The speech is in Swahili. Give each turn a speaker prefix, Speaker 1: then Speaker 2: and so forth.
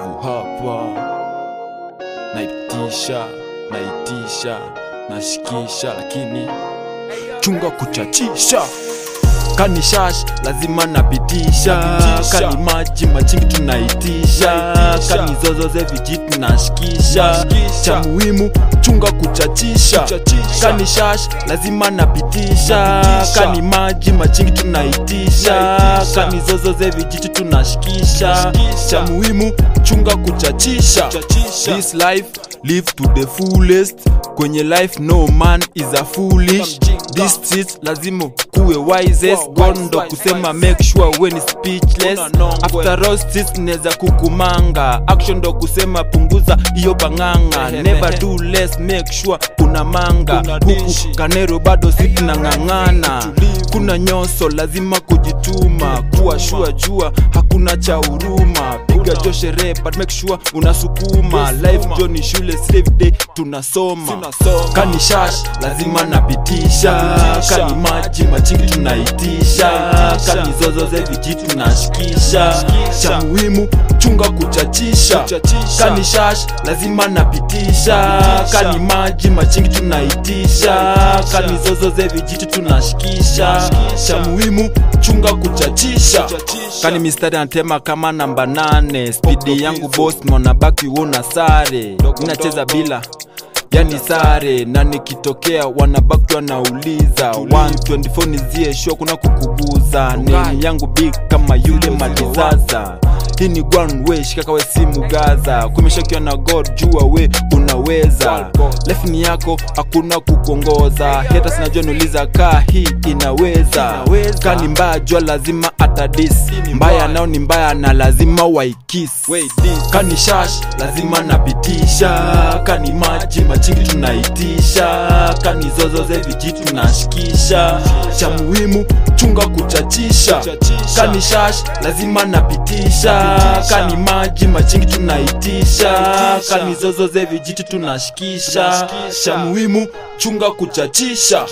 Speaker 1: Steve hapa, naitisha naitisha nashikisha, lakini chunga kuchachisha. Kani shash lazima napitisha. Kani maji machingi tunaitisha.
Speaker 2: Naitisha.
Speaker 1: kani zozoze vijitu viji tunashikisha
Speaker 2: Nashikisha.
Speaker 1: cha muhimu chunga kuchachisha kani shash lazima napitisha. Kani maji machingi tunaitisha. Kani zozo zevijitu tunashikisha. Cha muhimu chunga kuchachisha this life live to the fullest. Kwenye life no man is a foolish. This streets lazima kuwe wisest gondo kusema make sure we ni speechless after all streets neza kukumanga action ndo kusema punguza hiyo banganga never do less make sure kuna manga huku kanero bado siti
Speaker 2: Tulivu.
Speaker 1: kuna nyoso lazima kujituma kuwa shua jua hakuna cha huruma. Piga jo sherehe but make sure unasukuma. Life jo ni shule slave day tunasoma. Kani shash lazima napitisha. kani maji machingi tunaitisha. Kani zozo ze viji tunashikisha.
Speaker 2: Nashikisha.
Speaker 1: cha muhimu chunga kuchachisha. Kani shash lazima napitisha. Kani maji machingi tunaitisha. Kani zozo ze vijiti tunashikisha.
Speaker 2: Nashikisha.
Speaker 1: cha muhimu chunga kuchachisha kani mistari antema kama namba nane. Spidi yangu boss mwanabaki wona sare.
Speaker 2: Inacheza
Speaker 1: ninacheza bila yani sare. Na nikitokea wanabaki wanauliza.
Speaker 2: Tulivu.
Speaker 1: 124 nizie shua kuna kukuguza. Nini yangu big kama yule malizaza. Hii ni one way shikakawe simu gaza kumeshakiwa na god jua we unaweza. Life ni yako hakuna kukongoza hata sinajua niuliza kaa hii inaweza. Kani mbaya jua lazima atadis
Speaker 2: dis ni
Speaker 1: mbaya nao ni mbaya na lazima waikis kani shash lazima napitisha. Kani maji machingi tunaitisha. Kani zozo ze viji tunashikisha. Cha muhimu chunga kuchachisha. Kani shash lazima napitisha. Kani maji machingi tunaitisha. Kani zozo ze vijiti tunashikisha. Cha muhimu chunga
Speaker 2: Kuchachisha.